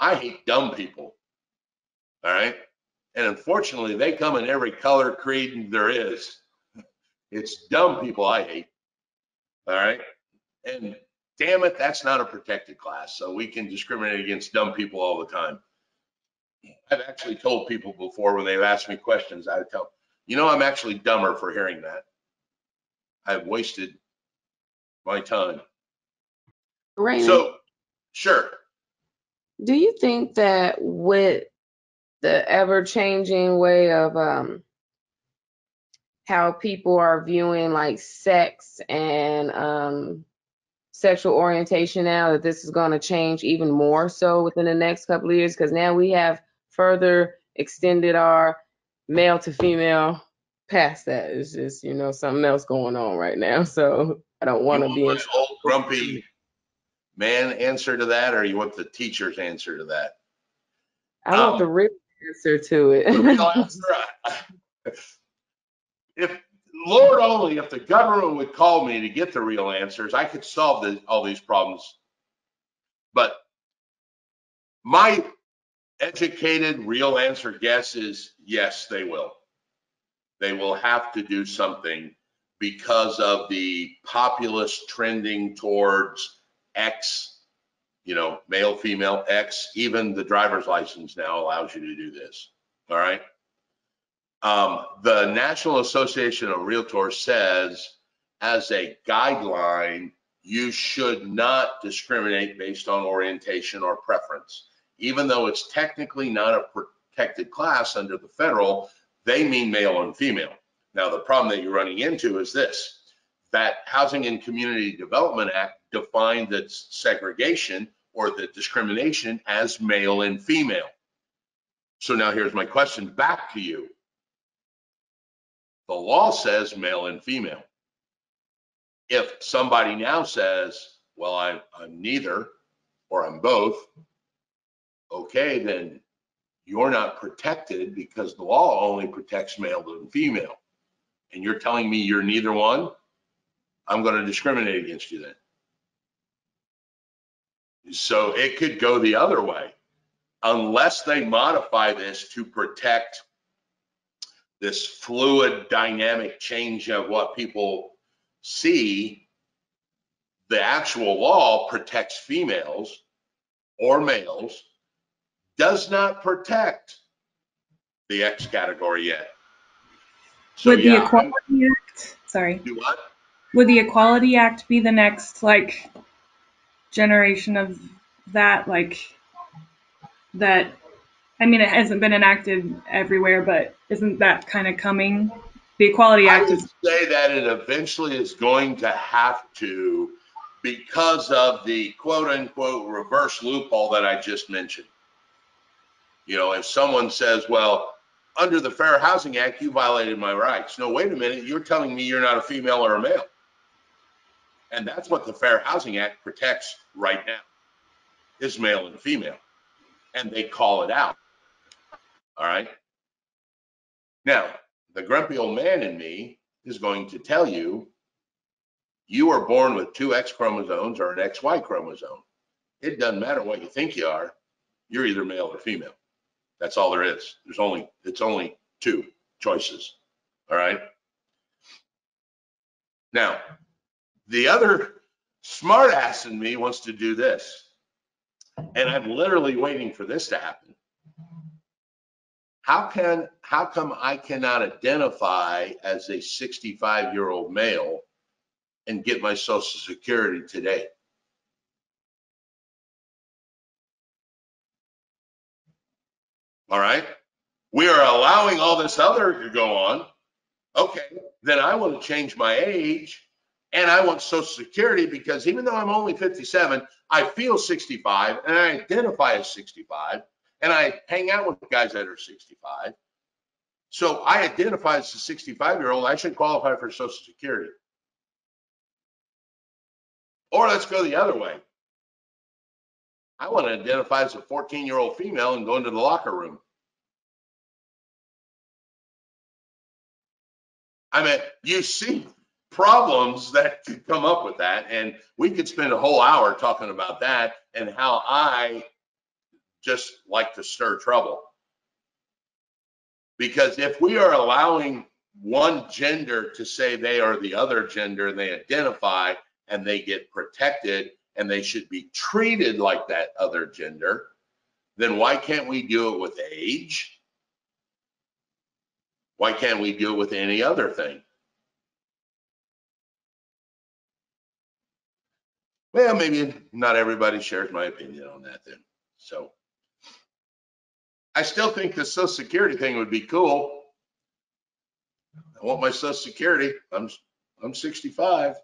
I hate dumb people. All right. And unfortunately, they come in every color, creed there is. It's dumb people I hate. All right. And damn it, that's not a protected class. So we can discriminate against dumb people all the time. I've actually told people before when they've asked me questions, I tell, you know, I'm actually dumber for hearing that. I've wasted my time. Raymond, So, sure. Do you think that with the ever-changing way of um how people are viewing like sex and um sexual orientation now that this is going to change even more so within the next couple of years because now we have further extended our male to female past that. It's just, you know, something else going on right now. So I don't want to be in old grumpy man answer to that, or you want the teacher's answer to that? I want Um, the real answer to it. Answer, If, Lord only, if the government would call me to get the real answers, I could solve the, all these problems. But my educated, real answer guess is, yes, they will. They will have to do something because of the populist trending towards X, you know, male, female, X, even the driver's license now allows you to do this. All right. Um, the National Association of Realtors says as a guideline, you should not discriminate based on orientation or preference. Even though it's technically not a protected class under the federal, they mean male and female. Now, the problem that you're running into is this, that Housing and Community Development Act defined the segregation or the discrimination as male and female. So now here's my question back to you. The law says male and female. If somebody now says, well, I, I'm neither, or I'm both, okay, then you're not protected because the law only protects male and female. And you're telling me you're neither one? I'm going to discriminate against you then. So it could go the other way unless they modify this to protect this fluid dynamic change of what people see, the actual law protects females or males, does not protect the X category yet. So Would the yeah, I'm- Equality Act, sorry, do what? would the Equality Act be the next like generation of that? Like that, I mean, it hasn't been enacted everywhere, but isn't that kind of coming? The Equality I Act would is, say that it eventually is going to have to because of the quote unquote reverse loophole that I just mentioned. You know, if someone says, well, under the Fair Housing Act, you violated my rights. No, wait a minute, you're telling me you're not a female or a male. And that's what the Fair Housing Act protects right now, is male and female. And they call it out. All right. Now, the grumpy old man in me is going to tell you, you were born with two X chromosomes or an XY chromosome. It doesn't matter what you think you are. You're either male or female. That's all there is. There's only, it's only two choices. All right. Now, the other smart ass in me wants to do this. And I'm literally waiting for this to happen. How can, how come I cannot identify as a 65 year old male and get my social security today? All right. We are allowing all this other to go on. Okay, then I want to change my age and I want social security because even though I'm only 57, I feel 65 and I identify as 65 and I hang out with guys that are 65. So I identify as a 65 year old. I should qualify for social security. Or let's go the other way. I want to identify as a 14 year old female and go into the locker room. I mean, you see problems that could come up with that. And we could spend a whole hour talking about that and how I just like to stir trouble. Because if we are allowing one gender to say they are the other gender and they identify and they get protected and they should be treated like that other gender, then why can't we do it with age? Why can't we do it with any other thing? Well, maybe not everybody shares my opinion on that then. So I still think the social security thing would be cool. I want my social security. I'm, I'm 65.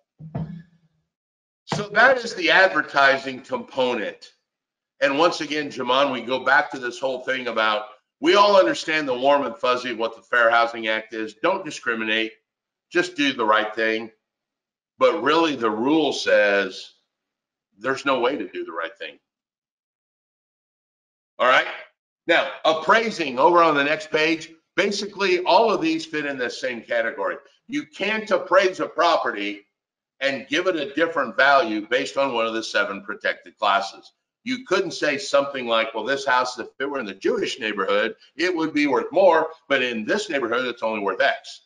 So that is the advertising component. And once again, Jaman, we go back to this whole thing about, we all understand the warm and fuzzy of what the Fair Housing Act is. Don't discriminate, just do the right thing. But really the rule says there's no way to do the right thing. All right. Now, appraising over on the next page, basically all of these fit in the same category. You can't appraise a property and give it a different value based on one of the seven protected classes. You couldn't say something like, well, this house, if it were in the Jewish neighborhood, it would be worth more, but in this neighborhood, it's only worth X.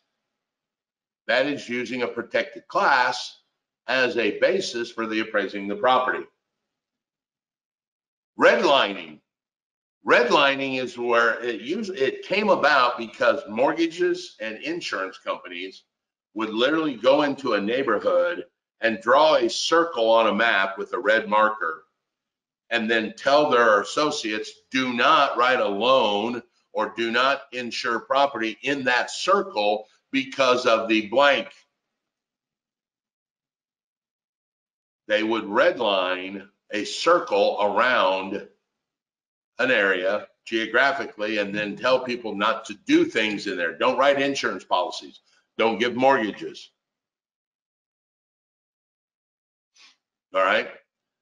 That is using a protected class as a basis for the appraising the property. Redlining. Redlining is where it usually, it came about because mortgages and insurance companies would literally go into a neighborhood and draw a circle on a map with a red marker and then tell their associates, do not write a loan or do not insure property in that circle because of the blank. They would redline a circle around an area geographically and then tell people not to do things in there. Don't write insurance policies. Don't give mortgages. All right.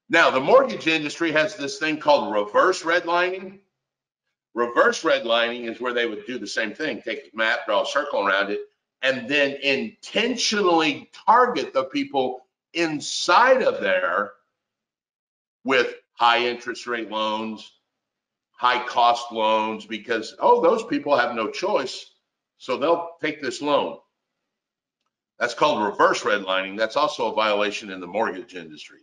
Now, the mortgage industry has this thing called reverse redlining. Reverse redlining is where they would do the same thing, take a map, draw a circle around it, and then intentionally target the people inside of there with high interest rate loans, high cost loans, because, oh, those people have no choice. So they'll take this loan. That's called reverse redlining. That's also a violation in the mortgage industry.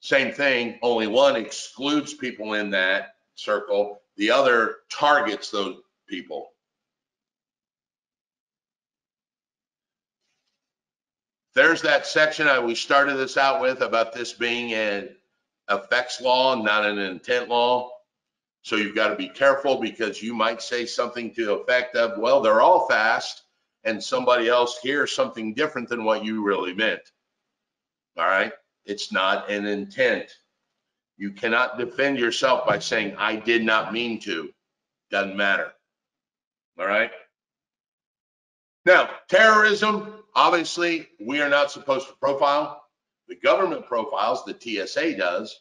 Same thing, only one excludes people in that circle. The other targets those people. There's that section I, we started this out with about this being an effects law, not an intent law. So you've got to be careful because you might say something to the effect of, well, they're all fast and somebody else hears something different than what you really meant. All right. It's not an intent. You cannot defend yourself by saying, I did not mean to. Doesn't matter. All right. Now, terrorism, obviously, we are not supposed to profile. The government profiles, the TSA does.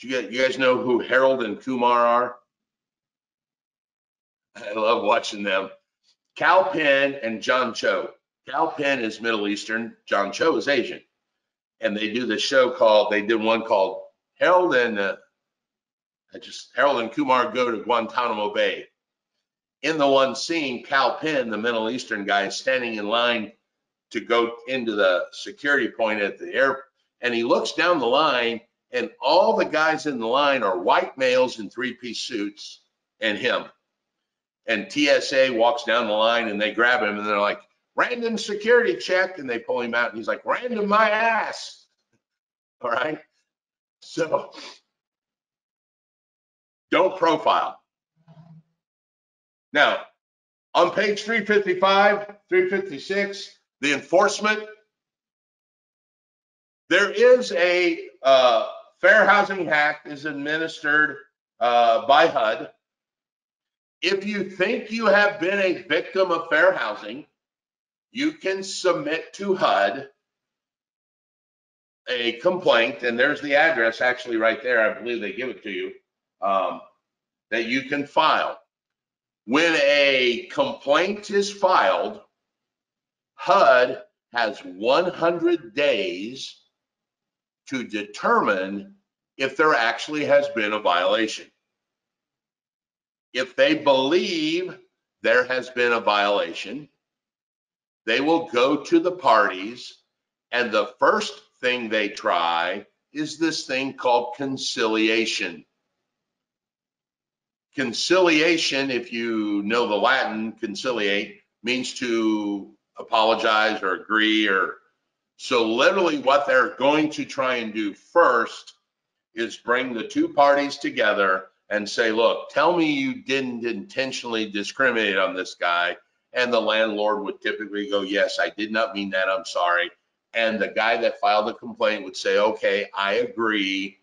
You guys, you guys know who Harold and Kumar are? I love watching them. Kal Penn and John Cho. Kal Penn is Middle Eastern, John Cho is Asian. And they do the show called, they did one called Harold and, uh, I just, Harold and Kumar go to Guantanamo Bay. In the one scene, Kal Penn, the Middle Eastern guy, standing in line to go into the security point at the air, and he looks down the line, and all the guys in the line are white males in three-piece suits and him. And TSA walks down the line and they grab him and they're like, random security check. And they pull him out and he's like, random my ass. All right. So don't profile. Now, on page 355, 356, the enforcement, there is a uh, Fair Housing Act is administered uh, by HUD. If you think you have been a victim of fair housing, you can submit to HUD a complaint, and there's the address actually right there. I believe they give it to you um, that you can file. When a complaint is filed, HUD has 100 days to determine if there actually has been a violation. If they believe there has been a violation, they will go to the parties and the first thing they try is this thing called conciliation. Conciliation, if you know the Latin, conciliate means to apologize or agree or so literally what they're going to try and do first is bring the two parties together and say, look, tell me you didn't intentionally discriminate on this guy. And the landlord would typically go, yes, I did not mean that. I'm sorry. And the guy that filed the complaint would say, okay, I agree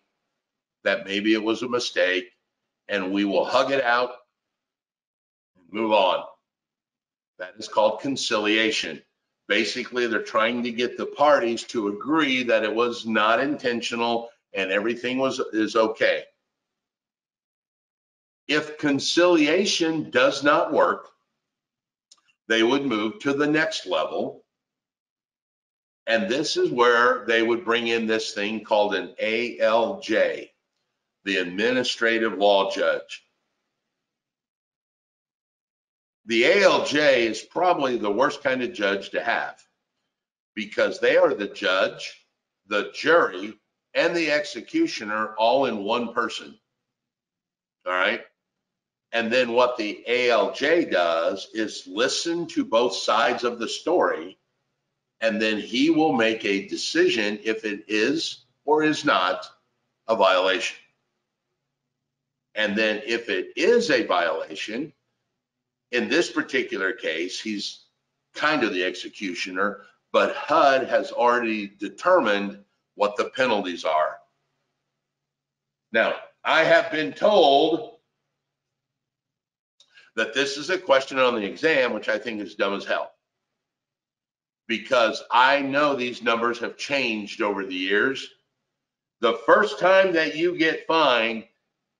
that maybe it was a mistake and we will hug it out and move on. That is called conciliation. Basically, they're trying to get the parties to agree that it was not intentional and everything was is okay. If conciliation does not work, they would move to the next level. And this is where they would bring in this thing called an ALJ, the administrative law judge. The ALJ is probably the worst kind of judge to have because they are the judge, the jury, and the executioner all in one person. All right. And then what the ALJ does is listen to both sides of the story, and then he will make a decision if it is or is not a violation. And then if it is a violation, in this particular case, he's kind of the executioner, but HUD has already determined what the penalties are. Now, I have been told that this is a question on the exam, which I think is dumb as hell. Because I know these numbers have changed over the years. The first time that you get fined,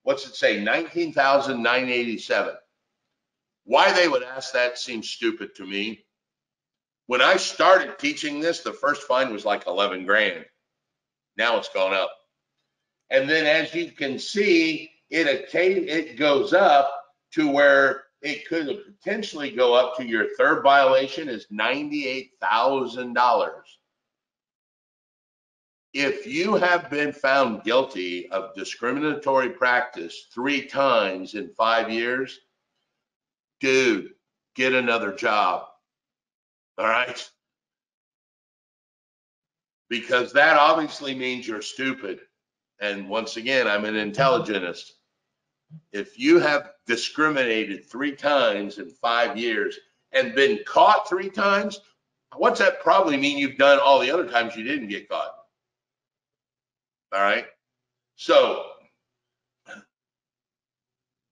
what's it say, 19,987. Why they would ask that seems stupid to me. When I started teaching this, the first fine was like 11 grand. Now it's gone up. And then as you can see, it, it goes up to where it could potentially go up to your third violation is $98,000. If you have been found guilty of discriminatory practice three times in five years, dude, get another job. All right. Because that obviously means you're stupid. And once again, I'm an intelligentist. If you have discriminated three times in five years and been caught three times, what's that probably mean you've done all the other times you didn't get caught? All right. So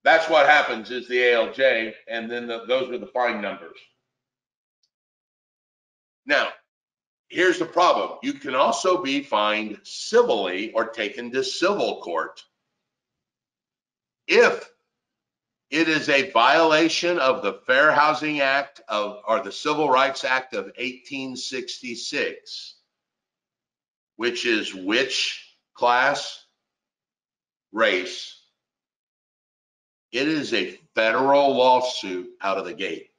that's what happens is the ALJ, and then the, those are the fine numbers. Now, here's the problem. You can also be fined civilly or taken to civil court. If it is a violation of the Fair Housing Act of, or the Civil Rights Act of 1866, which is which class? Race it is a federal lawsuit out of the gate.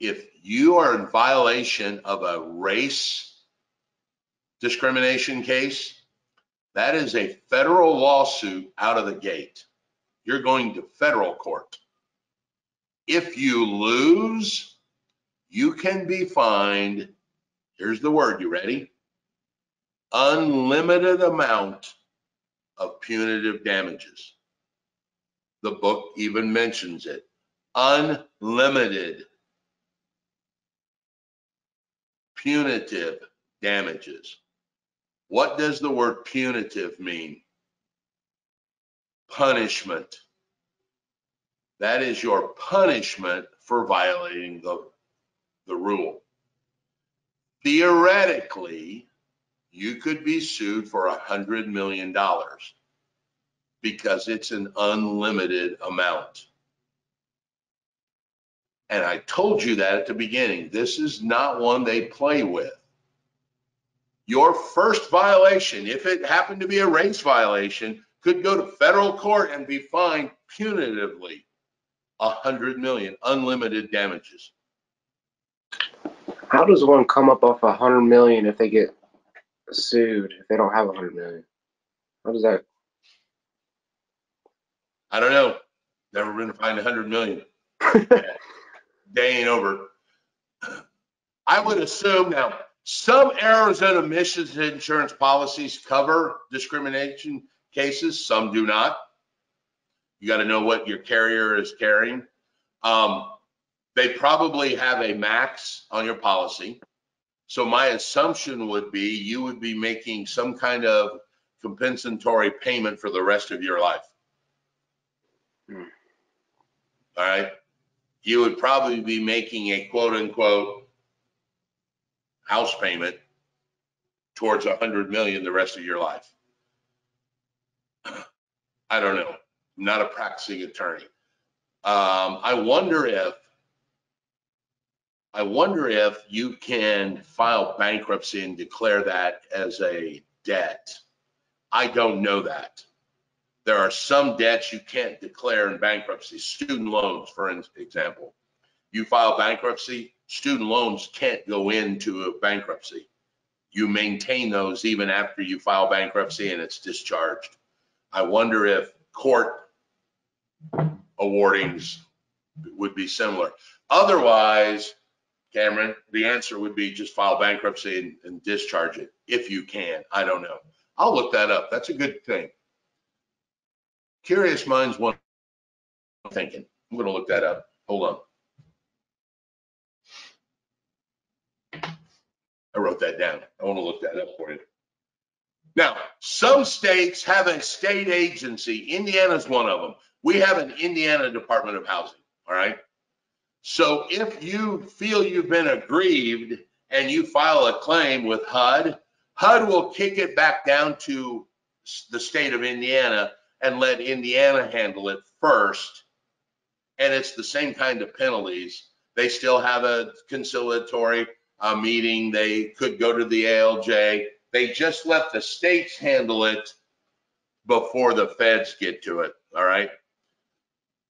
If you are in violation of a race discrimination case, that is a federal lawsuit out of the gate. You're going to federal court. If you lose, you can be fined. Here's the word. You ready? Unlimited amount of punitive damages. The book even mentions it. Unlimited punitive damages. What does the word punitive mean? Punishment. That is your punishment for violating the, the rule. Theoretically, you could be sued for a hundred million dollars because it's an unlimited amount. And I told you that at the beginning. This is not one they play with. your first violation, if it happened to be a race violation, could go to federal court and be fined punitively a hundred million, unlimited damages. How does one come up off a hundred million if they get sued if they don't have a hundred million? How does that? I don't know. Never been fined a hundred million. Day ain't over. I would assume now, some errors and omissions insurance policies cover discrimination cases, some do not. You got to know what your carrier is carrying. Um, they probably have a max on your policy. So my assumption would be you would be making some kind of compensatory payment for the rest of your life. Hmm. All right. You would probably be making a quote unquote house payment towards a hundred million the rest of your life. I don't know. I'm not a practicing attorney. Um, I wonder if, I wonder if you can file bankruptcy and declare that as a debt. I don't know that. There are some debts you can't declare in bankruptcy, student loans, for example. You file bankruptcy, student loans can't go into a bankruptcy. You maintain those even after you file bankruptcy and it's discharged. I wonder if court awardings would be similar. Otherwise, Cameron, the answer would be just file bankruptcy and, and discharge it if you can. I don't know. I'll look that up. That's a good thing. Curious minds want thinking. I'm gonna look that up. Hold on. I wrote that down. I want to look that up for you. Now, some states have a state agency. Indiana's one of them. We have an Indiana Department of Housing, all right? So if you feel you've been aggrieved and you file a claim with HUD, HUD will kick it back down to the state of Indiana and let Indiana handle it first. And it's the same kind of penalties. They still have a conciliatory uh, meeting. They could go to the ALJ. They just let the states handle it before the feds get to it. All right.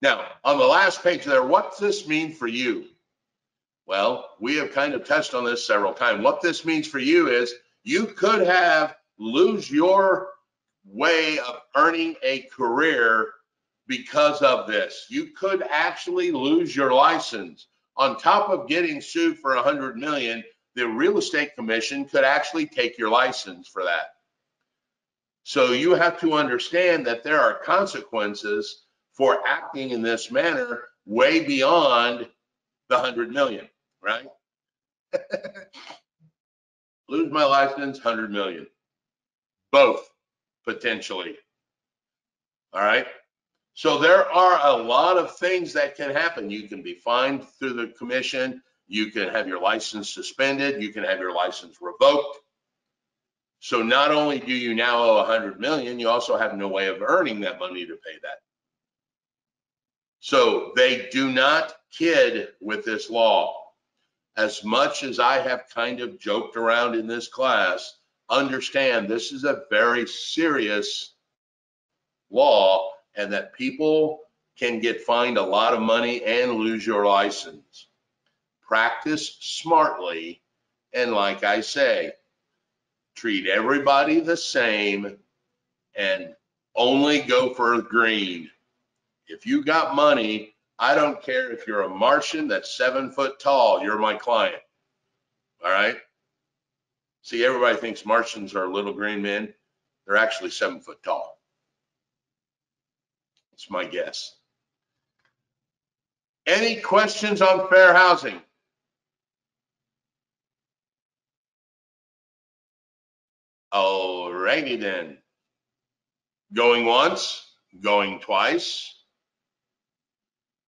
Now, on the last page there, what's this mean for you? Well, we have kind of touched on this several times. What this means for you is you could have lose your way of earning a career because of this. You could actually lose your license. On top of getting sued for a hundred million, the real estate commission could actually take your license for that. So you have to understand that there are consequences for acting in this manner way beyond the hundred million, right? Lose my license, hundred million. Both potentially. All right. So there are a lot of things that can happen. You can be fined through the commission. You can have your license suspended. You can have your license revoked. So not only do you now owe a hundred million, you also have no way of earning that money to pay that. So they do not kid with this law. As much as I have kind of joked around in this class, understand this is a very serious law and that people can get fined a lot of money and lose your license. Practice smartly. And like I say, treat everybody the same and only go for green. If you got money, I don't care if you're a Martian that's seven foot tall, you're my client. All right? See, everybody thinks Martians are little green men. They're actually seven foot tall. That's my guess. Any questions on fair housing? Alrighty then. Going once, going twice.